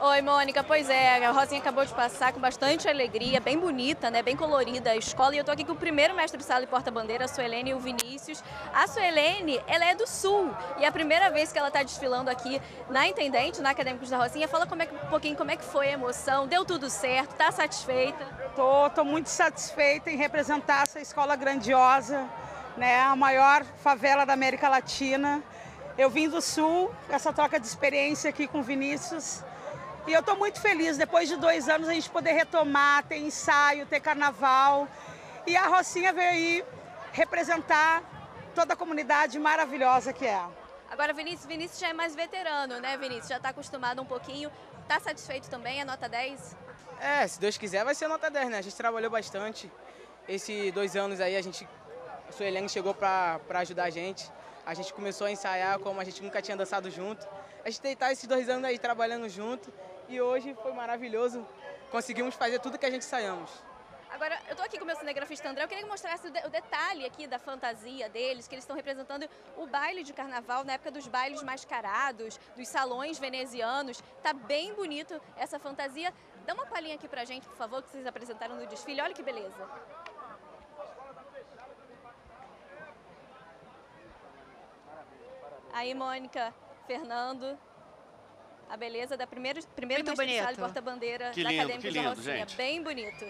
Oi, Mônica. Pois é, a Rosinha acabou de passar com bastante alegria, bem bonita, né? Bem colorida a escola. E eu tô aqui com o primeiro mestre de sala e porta-bandeira, a Suelene e o Vinícius. A Suelene, ela é do Sul e é a primeira vez que ela está desfilando aqui na Intendente, na Acadêmicos da Rosinha. Fala como é um pouquinho como é que foi a emoção, deu tudo certo, tá satisfeita? Tô, tô muito satisfeita em representar essa escola grandiosa, né? A maior favela da América Latina. Eu vim do Sul, essa troca de experiência aqui com o Vinícius e eu estou muito feliz, depois de dois anos, a gente poder retomar, ter ensaio, ter carnaval. E a Rocinha veio aí representar toda a comunidade maravilhosa que é. Agora, Vinícius, Vinícius já é mais veterano, né, Vinícius? Já está acostumado um pouquinho. Está satisfeito também? É nota 10? É, se Deus quiser, vai ser nota 10, né? A gente trabalhou bastante. Esses dois anos aí, a gente, a Suelene chegou para ajudar a gente. A gente começou a ensaiar como a gente nunca tinha dançado junto. A gente está esses dois anos aí trabalhando junto e hoje foi maravilhoso. Conseguimos fazer tudo que a gente ensaiamos. Agora, eu estou aqui com o meu cinegrafista André, eu queria que mostrasse o, de, o detalhe aqui da fantasia deles, que eles estão representando o baile de carnaval na época dos bailes mascarados, dos salões venezianos. Tá bem bonito essa fantasia. Dá uma palhinha aqui pra gente, por favor, que vocês apresentaram no desfile. Olha que beleza. Aí, Mônica, Fernando, a beleza da primeira, primeira mestre de porta-bandeira da Acadêmica que lindo, de Rocinha. gente. Bem bonito.